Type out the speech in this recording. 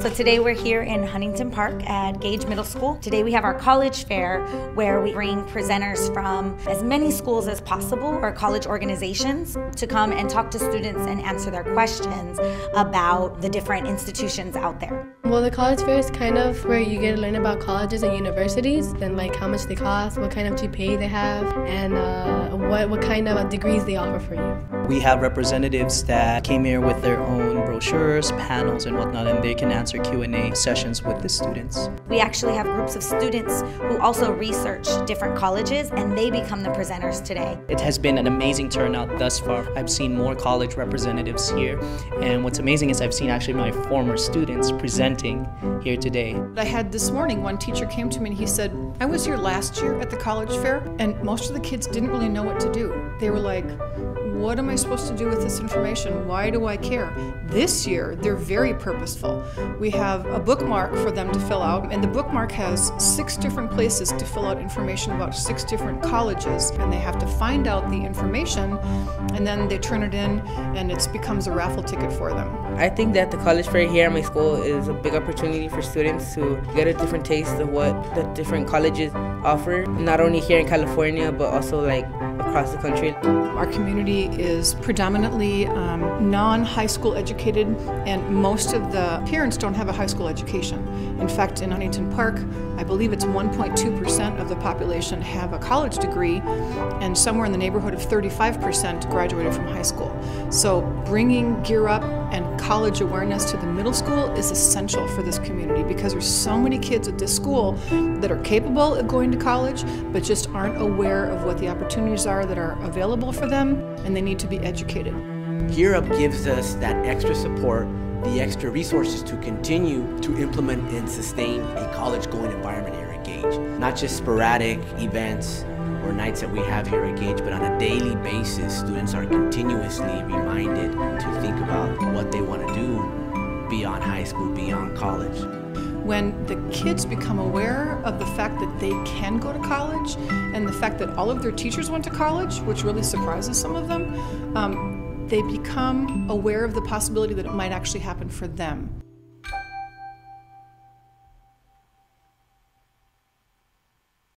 So today we're here in Huntington Park at Gage Middle School. Today we have our college fair where we bring presenters from as many schools as possible or college organizations to come and talk to students and answer their questions about the different institutions out there. Well, the college fair is kind of where you get to learn about colleges and universities and like how much they cost, what kind of GPA they have, and uh, what, what kind of degrees they offer for you. We have representatives that came here with their own brochures, panels, and whatnot, and they can answer Q&A sessions with the students. We actually have groups of students who also research different colleges and they become the presenters today. It has been an amazing turnout thus far. I've seen more college representatives here, and what's amazing is I've seen actually my former students presenting here today. I had this morning, one teacher came to me and he said, I was here last year at the college fair, and most of the kids didn't really know what to do. They were like, what am I supposed to do with this information? Why do I care? This year, they're very purposeful. We have a bookmark for them to fill out, and the bookmark has six different places to fill out information about six different colleges, and they have to find out the information, and then they turn it in, and it becomes a raffle ticket for them. I think that the college fair here at my school is a big opportunity for students to get a different taste of what the different colleges offer, not only here in California, but also like across the country. Our community is predominantly um, non-high school educated and most of the parents don't have a high school education. In fact, in Huntington Park, I believe it's 1.2% of the population have a college degree and somewhere in the neighborhood of 35% graduated from high school. So bringing Gear Up and college awareness to the middle school is essential for this community because there's so many kids at this school that are capable of going to college but just aren't aware of what the opportunities are that are available for them and they need to be educated. Gear Up gives us that extra support, the extra resources to continue to implement and sustain a college going environment here at Gage. Not just sporadic events or nights that we have here at Gage, but on a daily basis, students are continuously reminded to think about what they want to do beyond high school, beyond college. When the kids become aware of the fact that they can go to college and the fact that all of their teachers went to college, which really surprises some of them, um, they become aware of the possibility that it might actually happen for them.